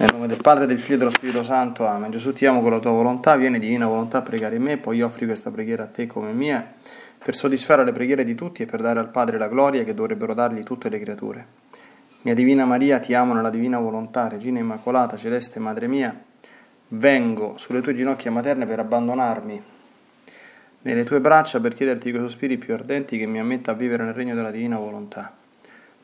Nel nome del Padre, del Figlio e dello Spirito Santo, Amen. Gesù ti amo con la tua volontà, vieni divina volontà a pregare in me, poi offri questa preghiera a te come mia, per soddisfare le preghiere di tutti e per dare al Padre la gloria che dovrebbero dargli tutte le creature. Mia Divina Maria, ti amo nella divina volontà, Regina Immacolata, Celeste Madre mia, vengo sulle tue ginocchia materne per abbandonarmi nelle tue braccia per chiederti quei sospiri più ardenti che mi ammetta a vivere nel regno della divina volontà.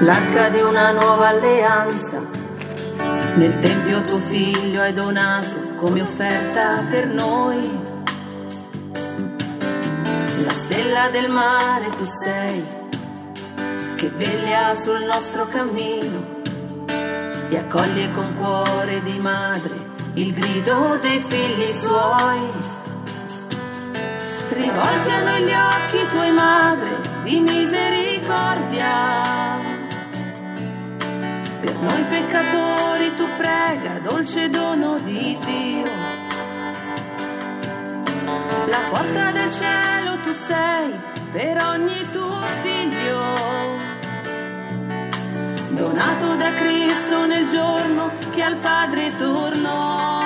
l'arca di una nuova alleanza. Nel Tempio tuo figlio hai donato come offerta per noi. La stella del mare tu sei, che veglia sul nostro cammino e accoglie con cuore di madre il grido dei figli suoi. Rivolgi a noi gli occhi tuoi madre di misericordia per noi peccatori tu prega, dolce dono di Dio. La porta del cielo tu sei per ogni tuo figlio. Donato da Cristo nel giorno che al Padre tornò.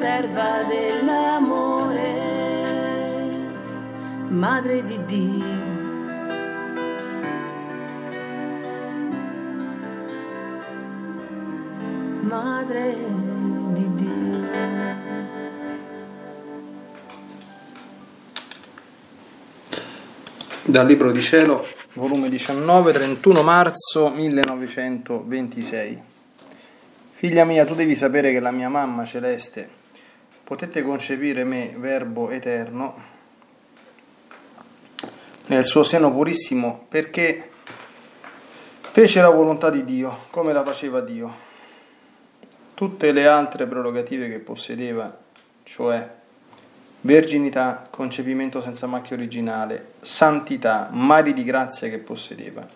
Serva dell'amore, madre di Dio. Madre di Dio. Dal Libro di Cielo, volume 19, 31 marzo 1926. Figlia mia, tu devi sapere che la mia mamma celeste potette concepire me, Verbo eterno, nel suo seno purissimo, perché fece la volontà di Dio, come la faceva Dio. Tutte le altre prerogative che possedeva, cioè verginità, concepimento senza macchia originale, santità, mari di grazia che possedeva,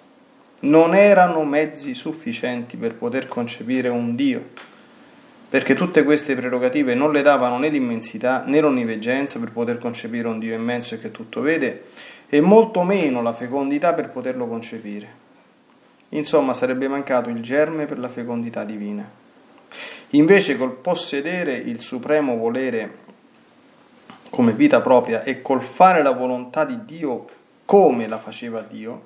non erano mezzi sufficienti per poter concepire un Dio, perché tutte queste prerogative non le davano né l'immensità né l'onniveggenza per poter concepire un Dio immenso e che tutto vede, e molto meno la fecondità per poterlo concepire. Insomma, sarebbe mancato il germe per la fecondità divina. Invece col possedere il supremo volere come vita propria e col fare la volontà di Dio come la faceva Dio,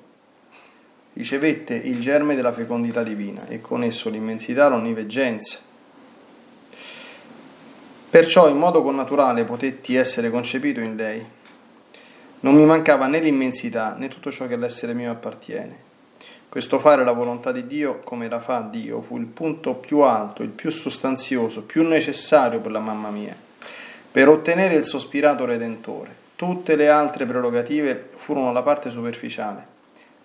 ricevette il germe della fecondità divina e con esso l'immensità, l'onniveggenza. Perciò in modo connaturale potetti essere concepito in lei. Non mi mancava né l'immensità né tutto ciò che all'essere mio appartiene. Questo fare la volontà di Dio come la fa Dio fu il punto più alto, il più sostanzioso, più necessario per la mamma mia, per ottenere il sospirato Redentore. Tutte le altre prerogative furono la parte superficiale,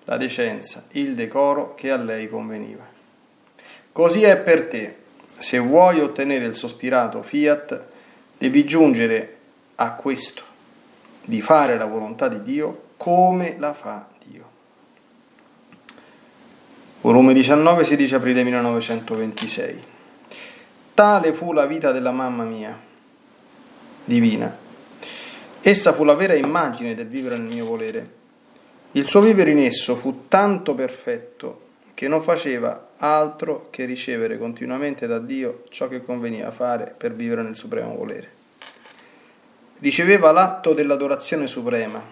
la decenza, il decoro che a lei conveniva. Così è per te. Se vuoi ottenere il sospirato fiat, devi giungere a questo, di fare la volontà di Dio come la fa Dio. volume 19, 16 aprile 1926. Tale fu la vita della mamma mia, divina. Essa fu la vera immagine del vivere nel mio volere. Il suo vivere in esso fu tanto perfetto che non faceva altro che ricevere continuamente da Dio ciò che conveniva fare per vivere nel supremo volere. Riceveva l'atto dell'adorazione suprema,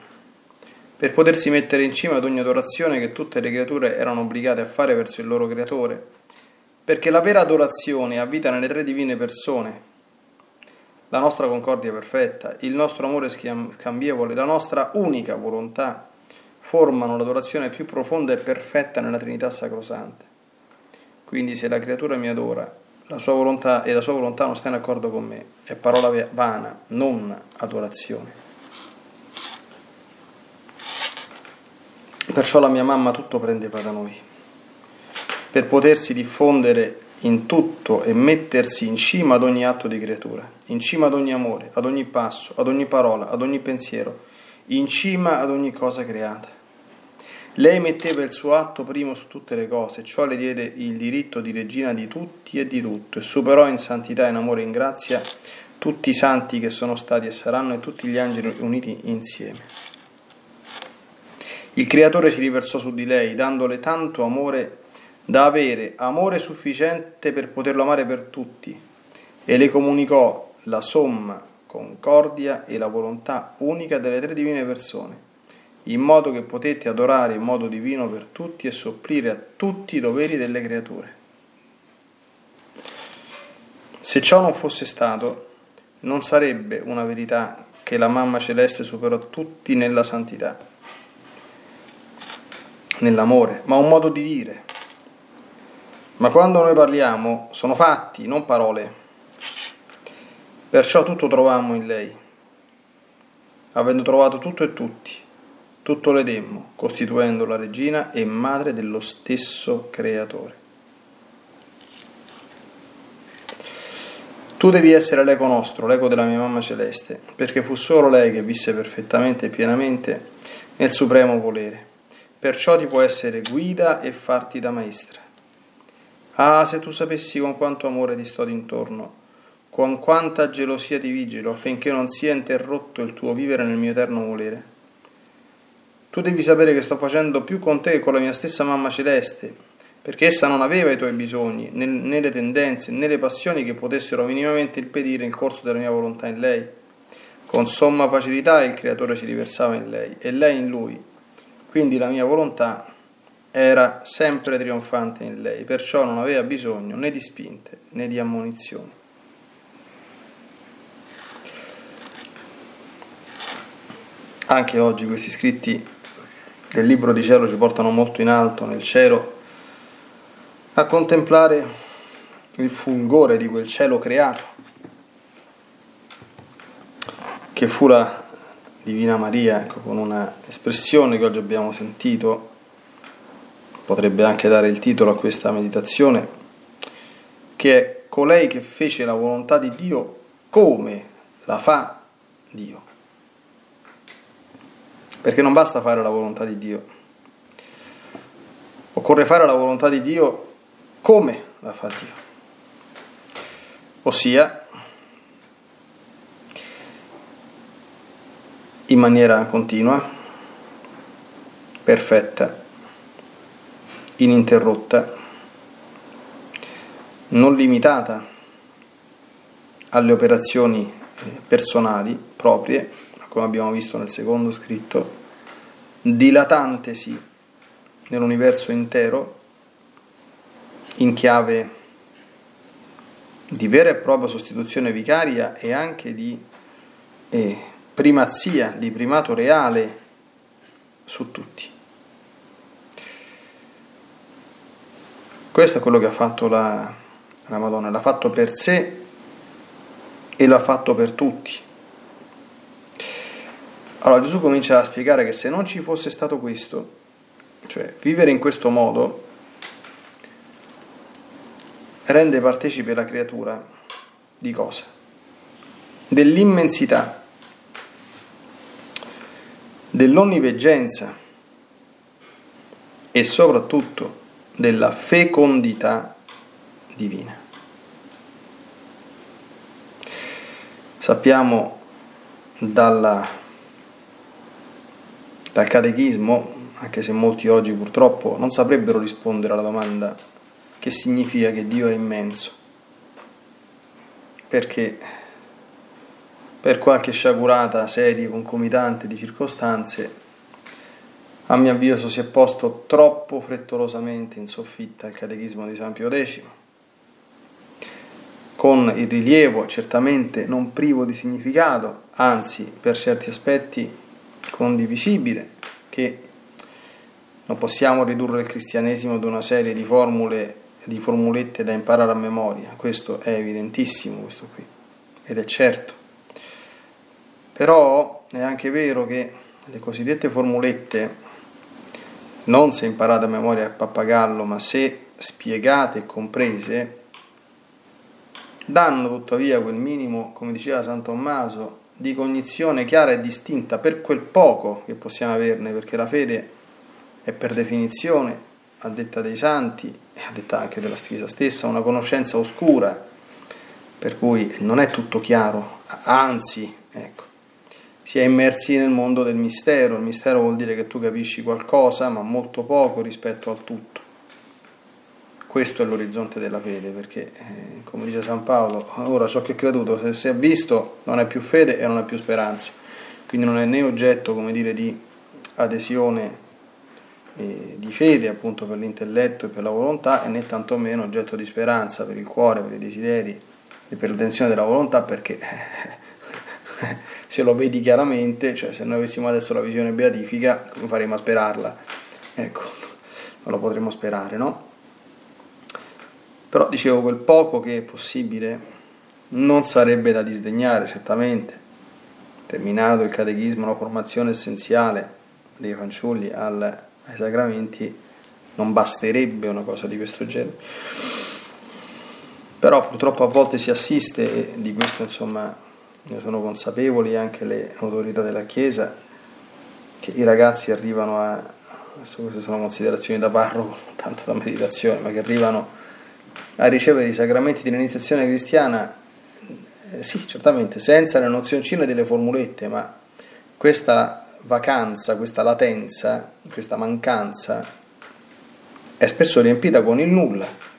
per potersi mettere in cima ad ogni adorazione che tutte le creature erano obbligate a fare verso il loro creatore, perché la vera adorazione ha vita nelle tre divine persone, la nostra concordia perfetta, il nostro amore scambievole, la nostra unica volontà, formano l'adorazione più profonda e perfetta nella Trinità Sacrosante. Quindi se la creatura mi adora, la sua volontà e la sua volontà non sta in accordo con me, è parola vana, non adorazione. Perciò la mia mamma tutto prendeva da noi, per potersi diffondere in tutto e mettersi in cima ad ogni atto di creatura, in cima ad ogni amore, ad ogni passo, ad ogni parola, ad ogni pensiero, in cima ad ogni cosa creata. Lei metteva il suo atto primo su tutte le cose, ciò le diede il diritto di regina di tutti e di tutto, e superò in santità, in amore e in grazia tutti i santi che sono stati e saranno e tutti gli angeli uniti insieme. Il Creatore si riversò su di lei, dandole tanto amore da avere amore sufficiente per poterlo amare per tutti, e le comunicò la somma concordia e la volontà unica delle tre divine persone, in modo che potette adorare in modo divino per tutti e sopplire a tutti i doveri delle creature. Se ciò non fosse stato, non sarebbe una verità che la mamma celeste superò tutti nella santità nell'amore, ma un modo di dire. Ma quando noi parliamo sono fatti, non parole. Perciò tutto trovammo in lei. Avendo trovato tutto e tutti, tutto le demmo, costituendo la regina e madre dello stesso creatore. Tu devi essere l'eco nostro, l'eco della mia mamma celeste, perché fu solo lei che visse perfettamente e pienamente nel supremo volere perciò ti può essere guida e farti da maestra. Ah, se tu sapessi con quanto amore ti sto d'intorno, con quanta gelosia ti vigilo affinché non sia interrotto il tuo vivere nel mio eterno volere. Tu devi sapere che sto facendo più con te che con la mia stessa mamma celeste, perché essa non aveva i tuoi bisogni, né le tendenze, né le passioni che potessero minimamente impedire il corso della mia volontà in lei. Con somma facilità il Creatore si riversava in lei e lei in lui, quindi la mia volontà era sempre trionfante in lei, perciò non aveva bisogno né di spinte né di ammonizioni. Anche oggi questi scritti del libro di cielo ci portano molto in alto nel cielo a contemplare il fulgore di quel cielo creato che fu la Divina Maria, ecco, con una espressione che oggi abbiamo sentito, potrebbe anche dare il titolo a questa meditazione, che è colei che fece la volontà di Dio come la fa Dio. Perché non basta fare la volontà di Dio, occorre fare la volontà di Dio come la fa Dio. Ossia, in maniera continua, perfetta, ininterrotta, non limitata alle operazioni eh, personali proprie, come abbiamo visto nel secondo scritto, dilatantesi nell'universo intero in chiave di vera e propria sostituzione vicaria e anche di eh, primazia, di primato reale su tutti. Questo è quello che ha fatto la, la Madonna, l'ha fatto per sé e l'ha fatto per tutti. Allora Gesù comincia a spiegare che se non ci fosse stato questo, cioè vivere in questo modo, rende partecipe la creatura di cosa? Dell'immensità dell'onniveggenza e soprattutto della fecondità divina. Sappiamo dalla, dal catechismo, anche se molti oggi purtroppo non saprebbero rispondere alla domanda che significa che Dio è immenso, perché per qualche sciagurata serie concomitante di circostanze a mio avviso si è posto troppo frettolosamente in soffitta il catechismo di San Pio X, con il rilievo certamente non privo di significato, anzi per certi aspetti condivisibile, che non possiamo ridurre il cristianesimo ad una serie di formule, di formulette da imparare a memoria, questo è evidentissimo, questo qui, ed è certo. Però è anche vero che le cosiddette formulette non se imparate a memoria a pappagallo, ma se spiegate e comprese, danno tuttavia quel minimo, come diceva San Tommaso, di cognizione chiara e distinta per quel poco che possiamo averne, perché la fede è per definizione, a detta dei santi e a detta anche della Chiesa stessa, una conoscenza oscura, per cui non è tutto chiaro, anzi, ecco, si è immersi nel mondo del mistero. Il mistero vuol dire che tu capisci qualcosa, ma molto poco rispetto al tutto. Questo è l'orizzonte della fede, perché, eh, come dice San Paolo, ora ciò che è creduto, se si è visto, non è più fede e non è più speranza. Quindi non è né oggetto, come dire, di adesione eh, di fede appunto per l'intelletto e per la volontà, e né tantomeno oggetto di speranza per il cuore, per i desideri e per l'intenzione della volontà, perché se lo vedi chiaramente, cioè se noi avessimo adesso la visione beatifica, come faremo a sperarla? Ecco, non lo potremmo sperare, no? Però dicevo, quel poco che è possibile non sarebbe da disdegnare, certamente. Terminato il catechismo, la formazione essenziale dei fanciulli al, ai sacramenti, non basterebbe una cosa di questo genere. Però purtroppo a volte si assiste, e di questo insomma ne sono consapevoli anche le autorità della Chiesa, che i ragazzi arrivano a, queste sono considerazioni da parroco, tanto da meditazione, ma che arrivano a ricevere i sacramenti dell'iniziazione cristiana, eh, sì, certamente, senza le nozioncine delle formulette, ma questa vacanza, questa latenza, questa mancanza è spesso riempita con il nulla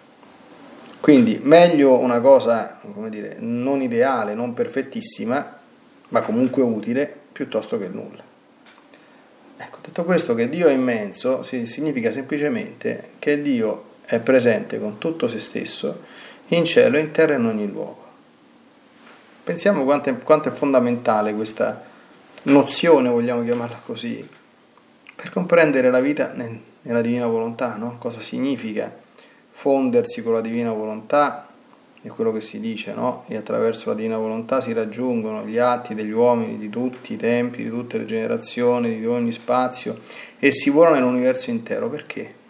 quindi meglio una cosa, come dire, non ideale, non perfettissima, ma comunque utile, piuttosto che nulla. Ecco, detto questo che Dio è immenso significa semplicemente che Dio è presente con tutto se stesso in cielo, in terra e in ogni luogo. Pensiamo quanto è, quanto è fondamentale questa nozione, vogliamo chiamarla così, per comprendere la vita nella divina volontà, no? cosa significa fondersi con la divina volontà, è quello che si dice, no? E attraverso la divina volontà si raggiungono gli atti degli uomini di tutti i tempi, di tutte le generazioni, di ogni spazio e si vola nell'universo intero. Perché?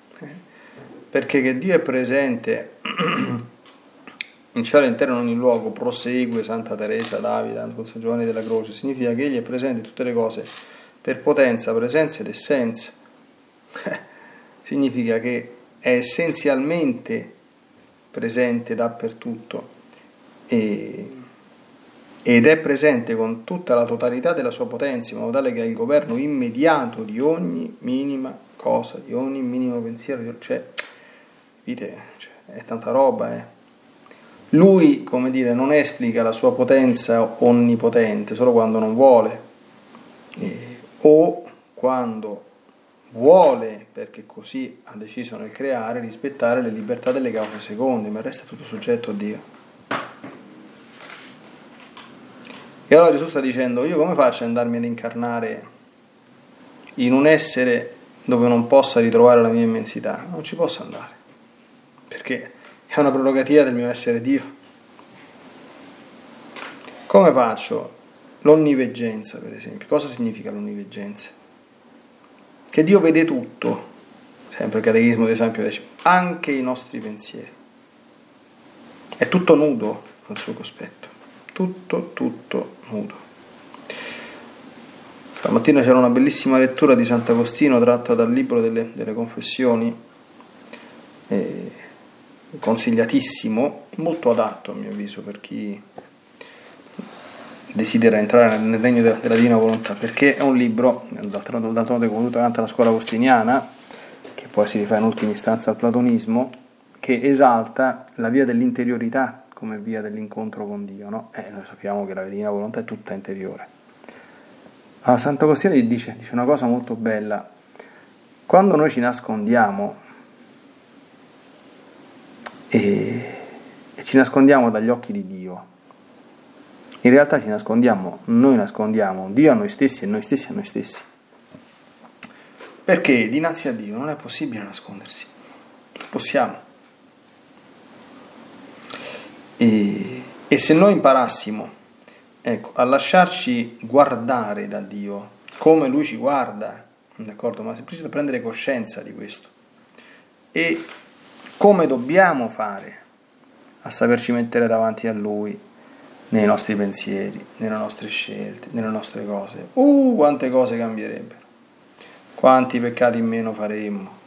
Perché che Dio è presente in cielo intero in ogni luogo, prosegue Santa Teresa, Davide, San Giovanni della Croce, significa che Egli è presente in tutte le cose per potenza, presenza ed essenza. significa che è essenzialmente presente dappertutto e, ed è presente con tutta la totalità della sua potenza, in modo tale che ha il governo immediato di ogni minima cosa, di ogni minimo pensiero, cioè, vite, cioè, è tanta roba, eh. Lui, come dire, non esplica la sua potenza onnipotente solo quando non vuole, eh, o quando vuole, perché così ha deciso nel creare, rispettare le libertà delle cause seconde, ma resta tutto soggetto a Dio. E allora Gesù sta dicendo, io come faccio ad andarmi ad incarnare in un essere dove non possa ritrovare la mia immensità? Non ci posso andare, perché è una prerogativa del mio essere Dio. Come faccio? L'onniveggenza, per esempio. Cosa significa l'onniveggenza? che Dio vede tutto, sempre il catechismo di San Pio X, anche i nostri pensieri. È tutto nudo al suo cospetto, tutto, tutto nudo. Stamattina c'era una bellissima lettura di Sant'Agostino tratta dal libro delle, delle confessioni consigliatissimo, molto adatto a mio avviso per chi desidera entrare nel regno della divina volontà, perché è un libro, d'altronde tutta quanta la scuola agostiniana, che poi si rifà in ultima istanza al platonismo, che esalta la via dell'interiorità come via dell'incontro con Dio. No? Eh, noi sappiamo che la divina volontà è tutta interiore. Allora, Sant'Agostino dice, dice una cosa molto bella, quando noi ci nascondiamo e, e ci nascondiamo dagli occhi di Dio, in realtà ci nascondiamo, noi nascondiamo Dio a noi stessi e noi stessi a noi stessi. Perché dinanzi a Dio non è possibile nascondersi, possiamo. E, e se noi imparassimo ecco, a lasciarci guardare da Dio come Lui ci guarda, d'accordo? Ma semplicemente prendere coscienza di questo e come dobbiamo fare a saperci mettere davanti a Lui nei nostri pensieri, nelle nostre scelte, nelle nostre cose. Uh, quante cose cambierebbero, quanti peccati in meno faremmo,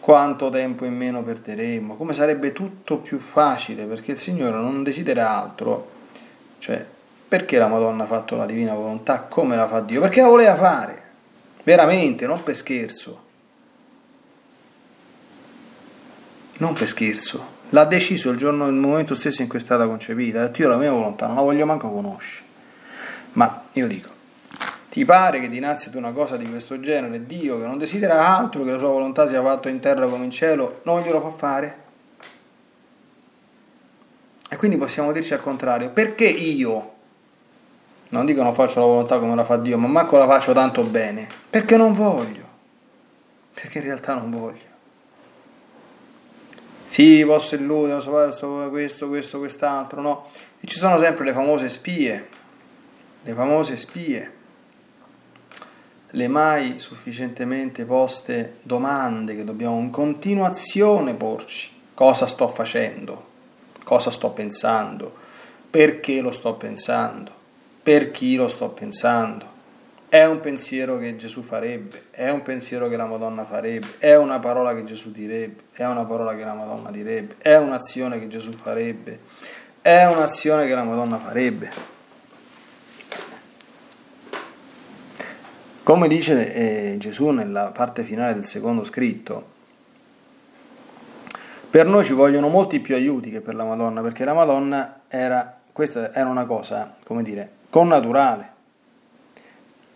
quanto tempo in meno perderemmo, come sarebbe tutto più facile perché il Signore non desidera altro, cioè perché la Madonna ha fatto la divina volontà come la fa Dio? Perché la voleva fare, veramente, non per scherzo. Non per scherzo l'ha deciso il giorno, il momento stesso in cui è stata concepita, io la mia volontà non la voglio manco conoscere. Ma io dico, ti pare che dinanzi ad una cosa di questo genere Dio, che non desidera altro che la sua volontà sia fatta in terra come in cielo, non glielo fa fare? E quindi possiamo dirci al contrario, perché io, non dico non faccio la volontà come la fa Dio, ma manco la faccio tanto bene? Perché non voglio, perché in realtà non voglio. Sì, posso illudere, posso fare questo, questo, quest'altro, no? E ci sono sempre le famose spie, le famose spie, le mai sufficientemente poste domande che dobbiamo in continuazione porci. Cosa sto facendo? Cosa sto pensando? Perché lo sto pensando? Per chi lo sto pensando? È un pensiero che Gesù farebbe, è un pensiero che la Madonna farebbe, è una parola che Gesù direbbe, è una parola che la Madonna direbbe, è un'azione che Gesù farebbe, è un'azione che la Madonna farebbe. Come dice eh, Gesù nella parte finale del secondo scritto, per noi ci vogliono molti più aiuti che per la Madonna, perché la Madonna era, questa era una cosa, come dire, connaturale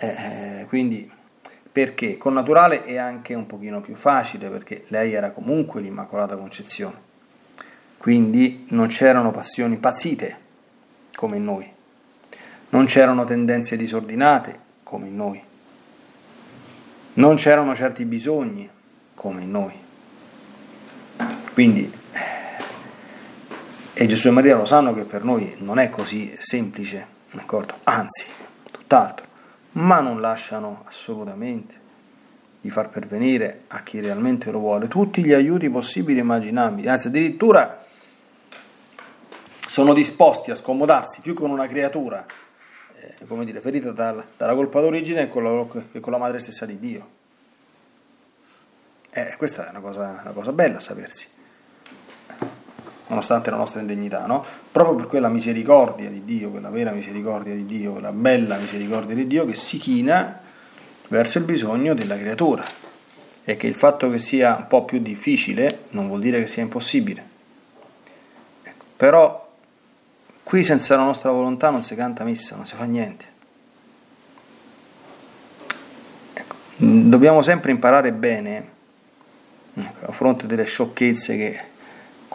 eh, quindi perché? Con naturale è anche un pochino più facile perché lei era comunque l'Immacolata Concezione. Quindi non c'erano passioni impazzite come in noi, non c'erano tendenze disordinate come in noi, non c'erano certi bisogni come in noi. Quindi, e Gesù e Maria lo sanno che per noi non è così semplice, d'accordo? Anzi, tutt'altro ma non lasciano assolutamente di far pervenire a chi realmente lo vuole tutti gli aiuti possibili e immaginabili, anzi addirittura sono disposti a scomodarsi più con una creatura, eh, come dire, ferita dalla, dalla colpa d'origine con, la, che con la madre stessa di Dio. Eh, questa è una cosa, una cosa bella sapersi nonostante la nostra indegnità, no? proprio per quella misericordia di Dio, quella vera misericordia di Dio, quella bella misericordia di Dio che si china verso il bisogno della creatura e che il fatto che sia un po' più difficile non vuol dire che sia impossibile. Ecco, però qui senza la nostra volontà non si canta messa, non si fa niente. Ecco, dobbiamo sempre imparare bene, ecco, a fronte delle sciocchezze che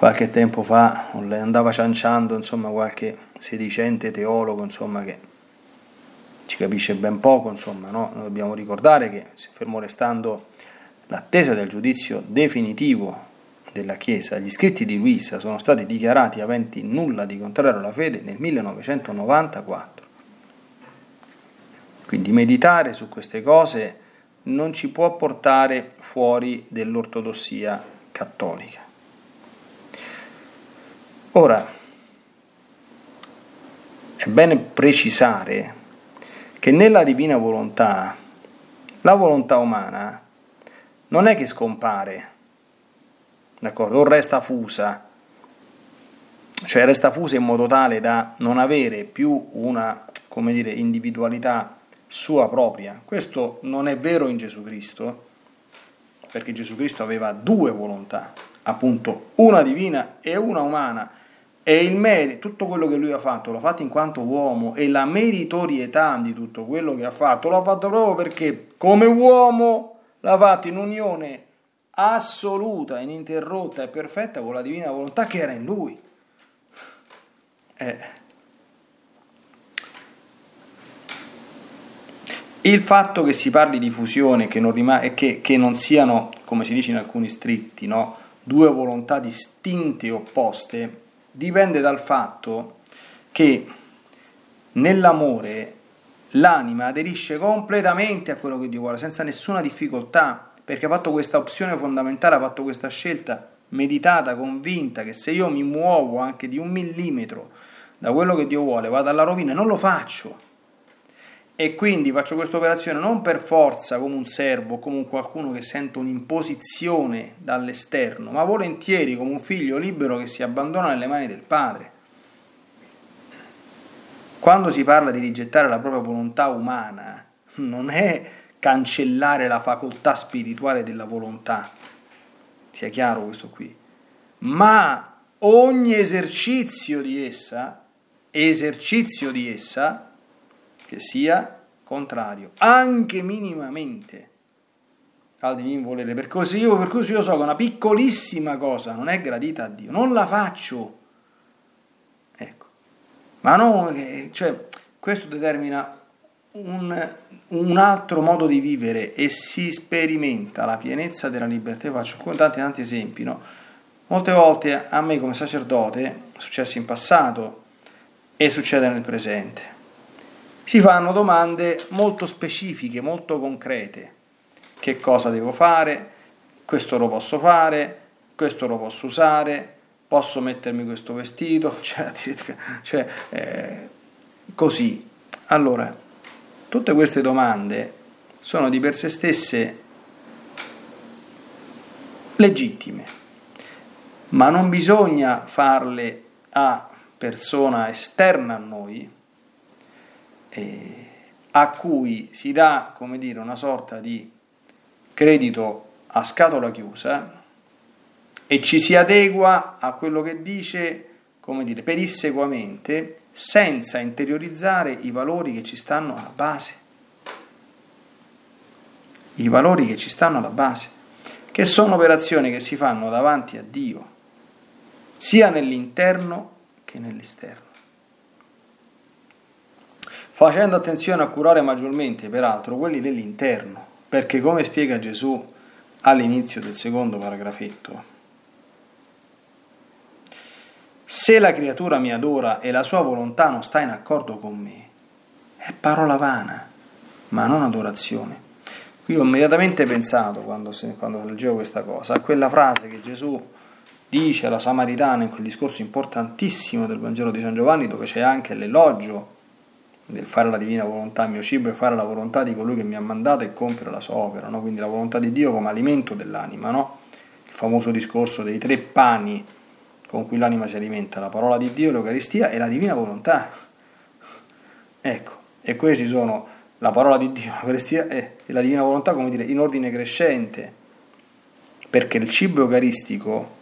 qualche tempo fa andava cianciando insomma, qualche sedicente teologo insomma, che ci capisce ben poco, insomma, no? Noi dobbiamo ricordare che, fermo restando l'attesa del giudizio definitivo della Chiesa, gli scritti di Luisa sono stati dichiarati aventi nulla di contrario alla fede nel 1994. Quindi meditare su queste cose non ci può portare fuori dell'ortodossia cattolica. Ora, è bene precisare che nella divina volontà la volontà umana non è che scompare, d'accordo? O resta fusa cioè resta fusa in modo tale da non avere più una, come dire, individualità sua propria. Questo non è vero in Gesù Cristo, perché Gesù Cristo aveva due volontà, appunto una divina e una umana. E il merito, tutto quello che lui ha fatto, l'ha fatto in quanto uomo e la meritorietà di tutto quello che ha fatto, l'ha fatto proprio perché come uomo l'ha fatto in unione assoluta, ininterrotta e perfetta con la divina volontà che era in lui. Eh. Il fatto che si parli di fusione che non rima- e che, che, non siano, come si dice in alcuni stritti, no, due volontà distinte e opposte, dipende dal fatto che nell'amore l'anima aderisce completamente a quello che Dio vuole, senza nessuna difficoltà, perché ha fatto questa opzione fondamentale, ha fatto questa scelta meditata, convinta, che se io mi muovo anche di un millimetro da quello che Dio vuole, vado alla rovina, non lo faccio. E quindi faccio questa operazione non per forza come un servo, come qualcuno che sente un'imposizione dall'esterno, ma volentieri come un figlio libero che si abbandona nelle mani del padre. Quando si parla di rigettare la propria volontà umana, non è cancellare la facoltà spirituale della volontà, sia chiaro questo qui, ma ogni esercizio di essa, esercizio di essa, che sia contrario, anche minimamente al divino volere, per così, io, per così io so che una piccolissima cosa non è gradita a Dio, non la faccio. Ecco. Ma non, cioè, questo determina un, un, altro modo di vivere e si sperimenta la pienezza della libertà. Io faccio tanti, tanti esempi. No? Molte volte a me come sacerdote, è successo in passato e succede nel presente, si fanno domande molto specifiche, molto concrete. Che cosa devo fare? Questo lo posso fare? Questo lo posso usare? Posso mettermi questo vestito? Cioè, cioè eh, così. Allora, tutte queste domande sono di per sé stesse legittime, ma non bisogna farle a persona esterna a noi, eh, a cui si dà, come dire, una sorta di credito a scatola chiusa e ci si adegua a quello che dice, come dire, pedissequamente, senza interiorizzare i valori che ci stanno alla base. I valori che ci stanno alla base, che sono operazioni che si fanno davanti a Dio, sia nell'interno che nell'esterno facendo attenzione a curare maggiormente, peraltro, quelli dell'interno, perché come spiega Gesù all'inizio del secondo paragrafetto, se la creatura mi adora e la sua volontà non sta in accordo con me, è parola vana, ma non adorazione. Qui ho immediatamente pensato, quando, quando leggevo questa cosa, a quella frase che Gesù dice alla Samaritana in quel discorso importantissimo del Vangelo di San Giovanni, dove c'è anche l'elogio del fare la divina volontà, il mio cibo è fare la volontà di colui che mi ha mandato e compiere la sua opera, no? quindi la volontà di Dio come alimento dell'anima, no? il famoso discorso dei tre pani con cui l'anima si alimenta, la parola di Dio, l'Eucaristia e la divina volontà. Ecco, e questi sono la parola di Dio, l'Eucaristia e la divina volontà, come dire, in ordine crescente, perché il cibo eucaristico,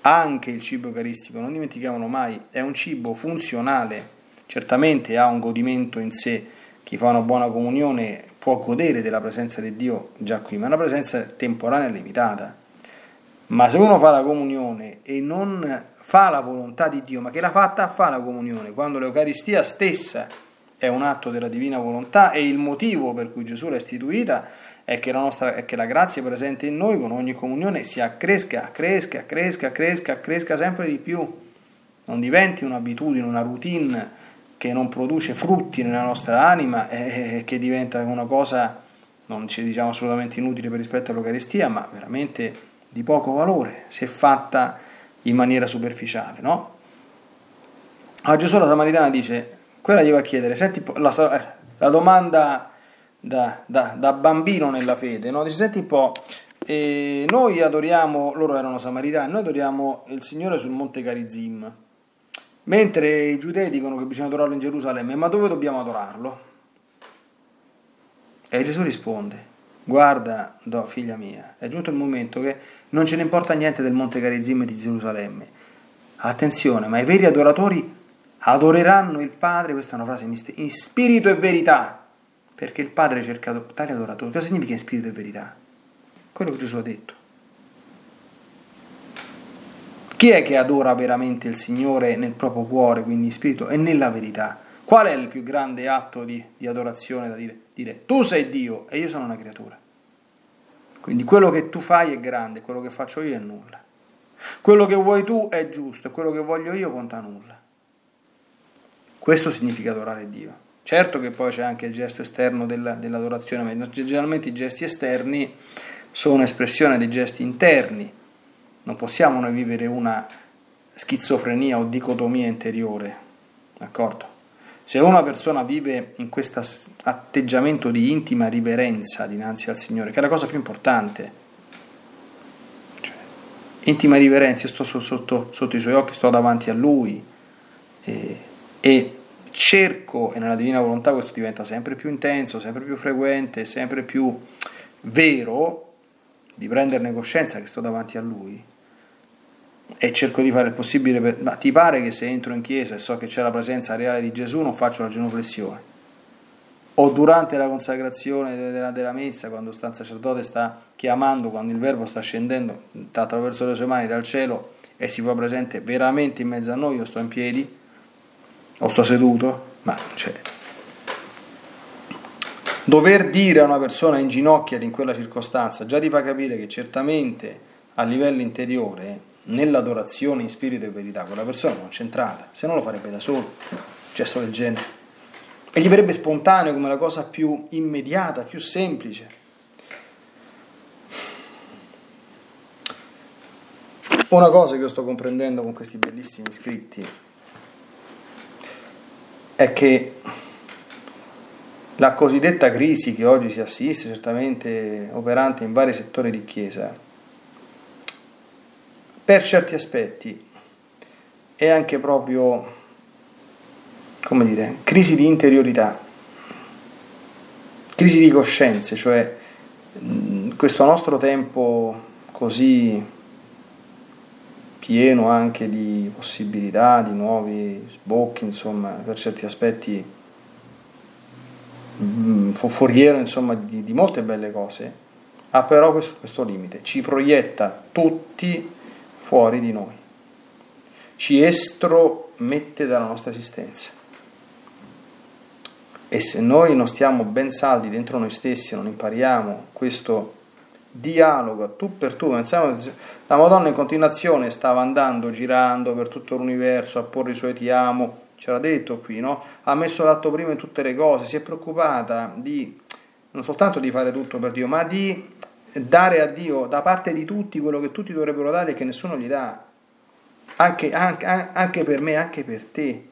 anche il cibo eucaristico, non dimentichiamolo mai, è un cibo funzionale Certamente ha un godimento in sé, chi fa una buona comunione può godere della presenza di Dio già qui, ma è una presenza temporanea e limitata. Ma se uno fa la comunione e non fa la volontà di Dio, ma che l'ha fatta a fare la comunione, quando l'Eucaristia stessa è un atto della divina volontà e il motivo per cui Gesù l'ha istituita è che la, nostra, è che la grazia presente in noi con ogni comunione si accresca, cresca, cresca, cresca, cresca sempre di più, non diventi un'abitudine, una routine che non produce frutti nella nostra anima e che diventa una cosa, non ci diciamo assolutamente inutile per rispetto all'Eucaristia, ma veramente di poco valore se fatta in maniera superficiale. No? A Gesù la Samaritana dice, quella gli va a chiedere, senti la, eh, la domanda da, da, da, bambino nella fede, no? dice, senti un po', eh, noi adoriamo, loro erano samaritani, noi adoriamo il Signore sul monte Carizim, Mentre i giudei dicono che bisogna adorarlo in Gerusalemme, ma dove dobbiamo adorarlo? E Gesù risponde, guarda, no, figlia mia, è giunto il momento che non ce ne importa niente del Monte Garizim di Gerusalemme. Attenzione, ma i veri adoratori adoreranno il Padre, questa è una frase in spirito e verità, perché il Padre cerca tali adoratori. Cosa significa in spirito e verità? Quello che Gesù ha detto. Chi è che adora veramente il Signore nel proprio cuore, quindi in spirito e nella verità? Qual è il più grande atto di, di adorazione da dire? Dire tu sei Dio e io sono una creatura. Quindi quello che tu fai è grande, quello che faccio io è nulla. Quello che vuoi tu è giusto e quello che voglio io conta nulla. Questo significa adorare Dio. Certo che poi c'è anche il gesto esterno della, dell'adorazione, ma generalmente i gesti esterni sono espressione dei gesti interni non possiamo noi vivere una schizofrenia o dicotomia interiore, d'accordo? Se una persona vive in questo atteggiamento di intima riverenza dinanzi al Signore, che è la cosa più importante, cioè, intima riverenza, io sto sotto, sotto, i suoi occhi, sto davanti a Lui e, e cerco, e nella divina volontà questo diventa sempre più intenso, sempre più frequente, sempre più vero, di prenderne coscienza che sto davanti a Lui e cerco di fare il possibile per... Ma ti pare che se entro in chiesa e so che c'è la presenza reale di Gesù non faccio la genuflessione? O durante la consacrazione della, della messa, quando sta il sacerdote sta chiamando, quando il verbo sta scendendo attraverso le sue mani dal cielo e si fa presente veramente in mezzo a noi, io sto in piedi o sto seduto, ma cioè, dover dire a una persona in ginocchia in quella circostanza già ti fa capire che certamente a livello interiore nell'adorazione in spirito e verità, quella persona è concentrata, se no lo farebbe da solo, un gesto del genere. E gli verrebbe spontaneo come la cosa più immediata, più semplice. Una cosa che io sto comprendendo con questi bellissimi scritti è che la cosiddetta crisi che oggi si assiste, certamente operante in vari settori di Chiesa, per certi aspetti è anche proprio, come dire, crisi di interiorità, crisi di coscienze, cioè questo nostro tempo così pieno anche di possibilità, di nuovi sbocchi, insomma, per certi aspetti foriero, insomma, di, di molte belle cose, ha però questo, questo limite, ci proietta tutti fuori di noi, ci estromette dalla nostra esistenza. E se noi non stiamo ben saldi dentro noi stessi, non impariamo questo dialogo tu per tu, pensiamo, la Madonna in continuazione stava andando, girando per tutto l'universo a porre i suoi ti amo, c'era detto qui, no? ha messo l'atto primo in tutte le cose, si è preoccupata di non soltanto di fare tutto per Dio, ma di dare a Dio da parte di tutti quello che tutti dovrebbero dare e che nessuno gli dà, anche, anche, anche per me, anche per te.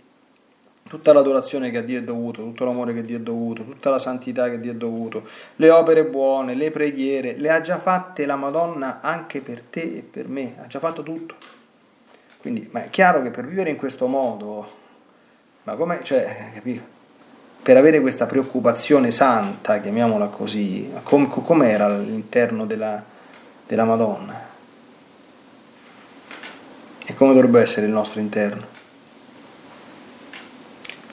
Tutta l'adorazione che a Dio è dovuto, tutto l'amore che Dio è dovuto, tutta la santità che Dio è dovuto, le opere buone, le preghiere, le ha già fatte la Madonna anche per te e per me, ha già fatto tutto. Quindi, ma è chiaro che per vivere in questo modo, ma come, cioè, capito? Per avere questa preoccupazione santa, chiamiamola così, com, com'era all'interno della, della Madonna? E come dovrebbe essere il nostro interno?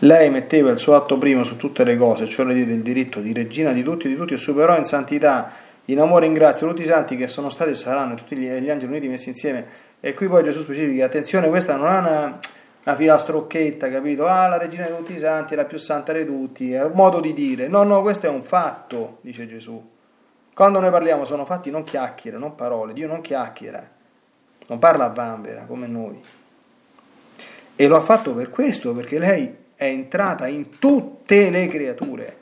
Lei metteva il suo atto primo su tutte le cose, cioè le diede il diritto di regina di tutti e di tutti e superò in santità, in amore e in grazia tutti i santi che sono stati e saranno, tutti gli, angeli uniti messi insieme. E qui poi Gesù specifica, attenzione, questa non è una una filastrocchetta, capito? Ah, la regina di tutti i santi è la più santa di tutti, è un modo di dire. No, no, questo è un fatto, dice Gesù. Quando noi parliamo sono fatti, non chiacchiere, non parole. Dio non chiacchiera, non parla a vanvera come noi. E lo ha fatto per questo, perché lei è entrata in tutte le creature,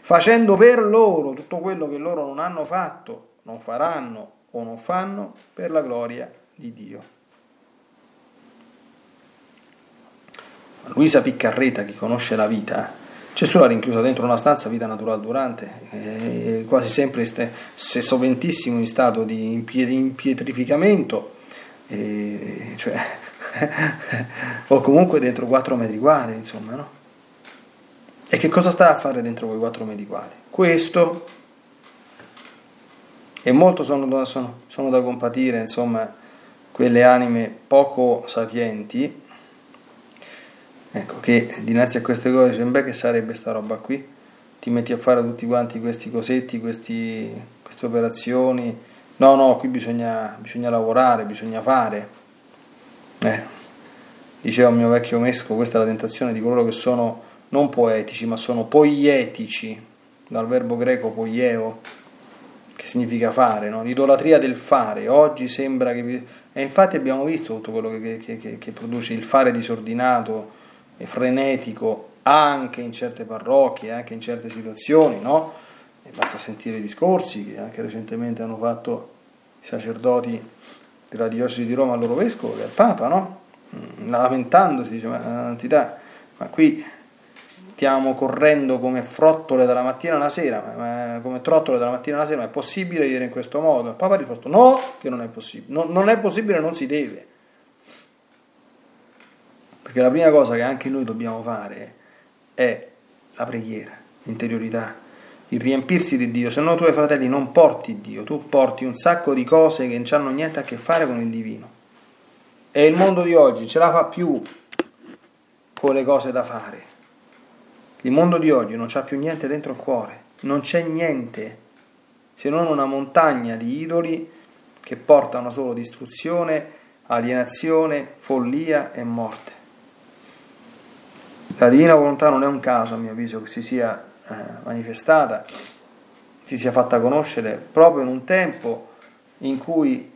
facendo per loro tutto quello che loro non hanno fatto, non faranno o non fanno per la gloria di Dio. Luisa Piccarreta, chi conosce la vita, Gesù l'ha rinchiusa dentro una stanza, vita naturale durante, quasi sempre se soventissimo in stato di impietrificamento, e, cioè o comunque dentro 4 metri quadri, insomma, no? E che cosa sta a fare dentro quei 4 metri quadri? Questo, e molto sono da, sono, sono da compatire, insomma, quelle anime poco sapienti, ecco, che dinanzi a queste cose beh, che sarebbe sta roba qui? Ti metti a fare tutti quanti questi cosetti, questi, queste operazioni, no, no, qui bisogna, bisogna lavorare, bisogna fare. Eh, diceva il mio vecchio mesco, questa è la tentazione di coloro che sono non poetici, ma sono poietici, dal verbo greco poieo, che significa fare, no? l'idolatria del fare. Oggi sembra che... E infatti abbiamo visto tutto quello che, che, che, che produce il fare disordinato e frenetico anche in certe parrocchie, anche in certe situazioni, no? E basta sentire i discorsi che anche recentemente hanno fatto i sacerdoti della diocesi di Roma al loro vescovo, che è il Papa, no? Mm, lamentandosi, dice, ma, ma qui stiamo correndo come frottole dalla mattina alla sera, ma, come trottole dalla mattina alla sera, ma è possibile vivere in questo modo? Il Papa ha risposto no, che non è possibile, no, non è possibile, non si deve. Perché la prima cosa che anche noi dobbiamo fare è la preghiera, l'interiorità, il riempirsi di Dio, se no tu ai fratelli non porti Dio, tu porti un sacco di cose che non hanno niente a che fare con il divino. E il mondo di oggi ce la fa più con le cose da fare. Il mondo di oggi non c'ha più niente dentro il cuore, non c'è niente se non una montagna di idoli che portano solo distruzione, alienazione, follia e morte. La divina volontà non è un caso, a mio avviso, che si sia eh, manifestata, si sia fatta conoscere proprio in un tempo in cui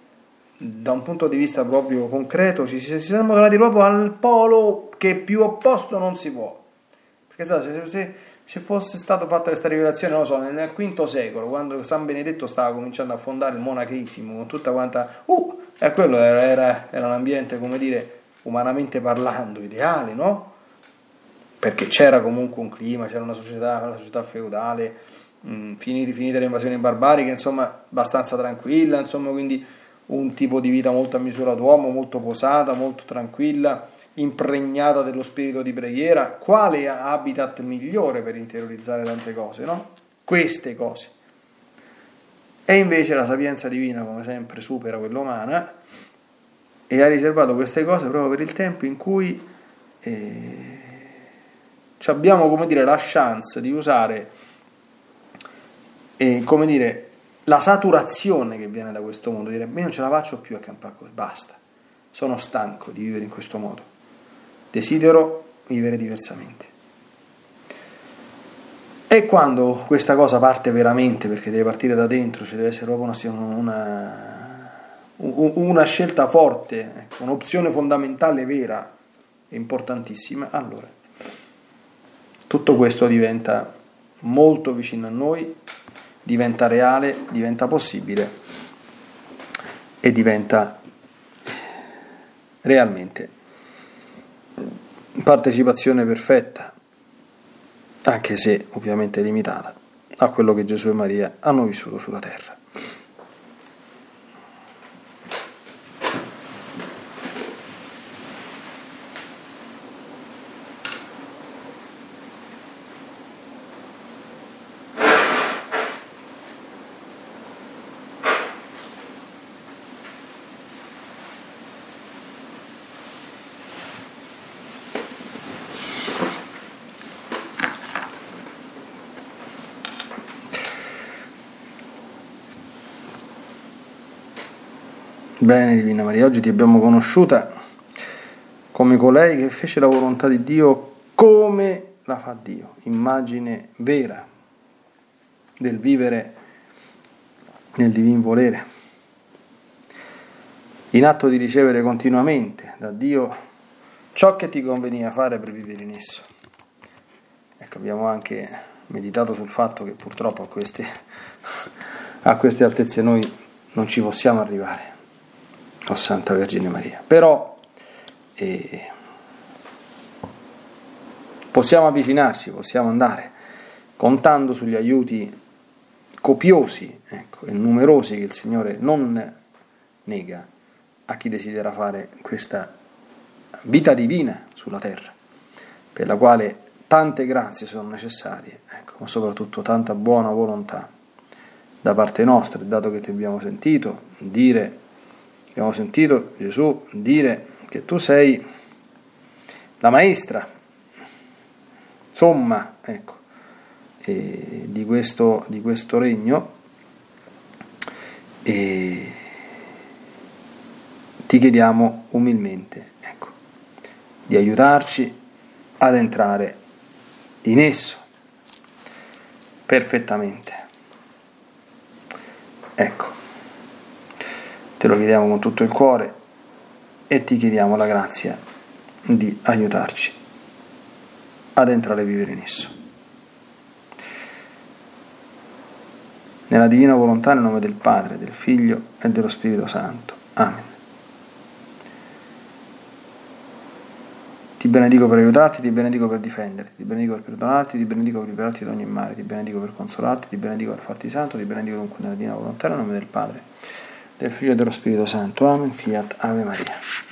da un punto di vista proprio concreto ci si, siamo trovati proprio al polo che più opposto non si può. Perché se, se, se fosse stata fatta questa rivelazione, non lo so, nel, nel V secolo, quando San Benedetto stava cominciando a fondare il monachesimo, con tutta quanta... Uh, e quello era, era, era un ambiente, come dire, umanamente parlando, ideale, no? Perché c'era comunque un clima, c'era una società, una società feudale, mh, finite, finite le invasioni barbariche, insomma, abbastanza tranquilla, insomma, quindi un tipo di vita molto a misura d'uomo, molto posata, molto tranquilla, impregnata dello spirito di preghiera, quale habitat migliore per interiorizzare tante cose, no? Queste cose. E invece la sapienza divina, come sempre, supera quella umana e ha riservato queste cose proprio per il tempo in cui eh, abbiamo, come dire, la chance di usare, eh, come dire, la saturazione che viene da questo mondo, dire, io non ce la faccio più a campare così, basta, sono stanco di vivere in questo modo, desidero vivere diversamente. E quando questa cosa parte veramente, perché deve partire da dentro, ci deve essere proprio una, una, una scelta forte, ecco, un'opzione fondamentale vera e importantissima, allora tutto questo diventa molto vicino a noi diventa reale, diventa possibile e diventa realmente partecipazione perfetta, anche se ovviamente limitata, a quello che Gesù e Maria hanno vissuto sulla terra. Bene, Divina Maria, oggi ti abbiamo conosciuta come colei che fece la volontà di Dio come la fa Dio, immagine vera del vivere nel divin volere, in atto di ricevere continuamente da Dio ciò che ti conveniva fare per vivere in esso. Ecco, abbiamo anche meditato sul fatto che purtroppo a queste, a queste altezze noi non ci possiamo arrivare o Santa Vergine Maria. Però eh, possiamo avvicinarci, possiamo andare, contando sugli aiuti copiosi ecco, e numerosi che il Signore non nega a chi desidera fare questa vita divina sulla terra, per la quale tante grazie sono necessarie, ecco, ma soprattutto tanta buona volontà da parte nostra, dato che ti abbiamo sentito dire, abbiamo sentito Gesù dire che tu sei la maestra, somma, ecco, di questo, di questo regno, e ti chiediamo umilmente ecco, di aiutarci ad entrare in esso perfettamente. Ecco, te lo chiediamo con tutto il cuore e ti chiediamo la grazia di aiutarci ad entrare a vivere in esso. Nella divina volontà, nel nome del Padre, del Figlio e dello Spirito Santo. Amen. Ti benedico per aiutarti, ti benedico per difenderti, ti benedico per perdonarti, ti benedico per liberarti da ogni male, ti benedico per consolarti, ti benedico per farti santo, ti benedico dunque nella divina volontà, nel nome del Padre, del Figlio e dello Spirito Santo. Amen. Fiat Ave Maria.